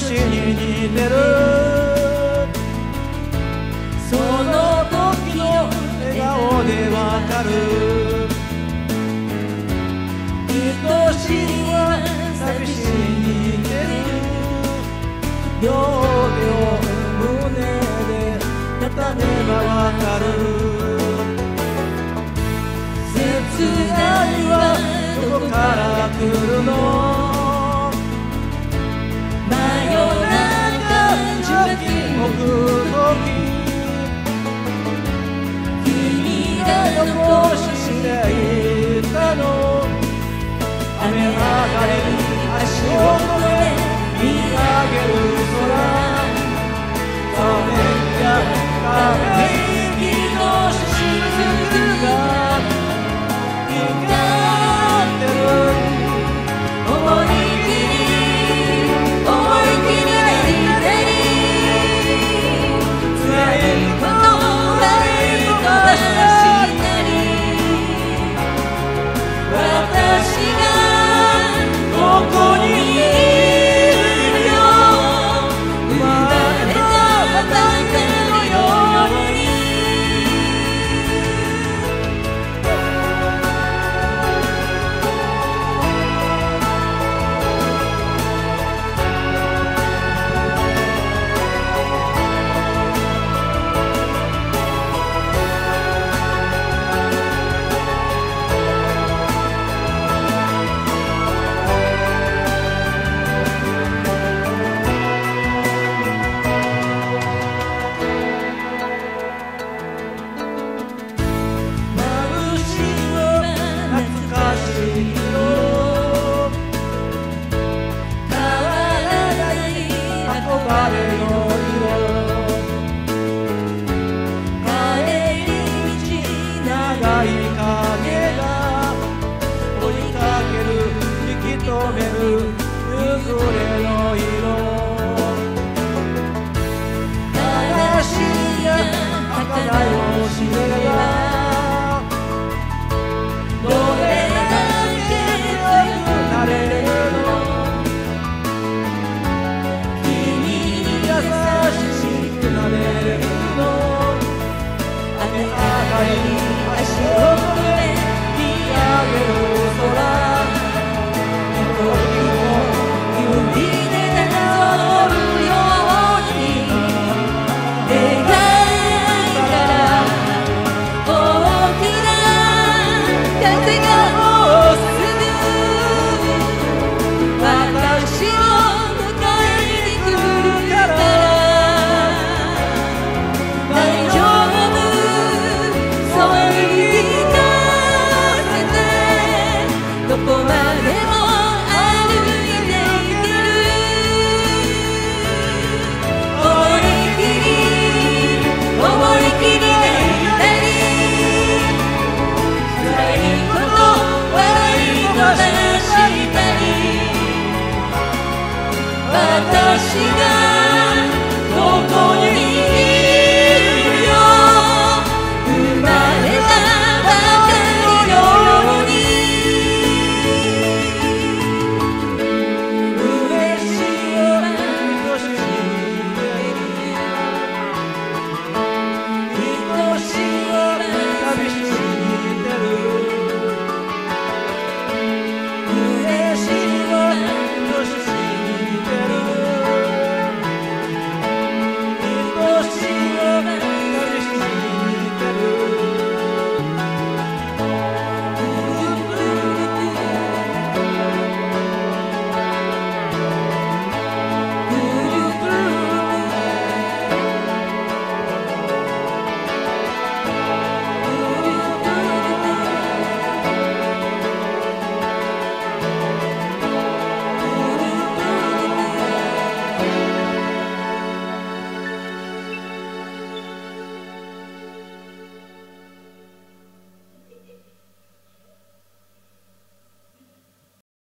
しに似てる。その時の笑顔でわかる。愛しいは寂しいに似てる。両手を胸で畳めばわかる。切ないはどこから来るの？君が残していたの雨が上れる足を止め見上げる空情歌。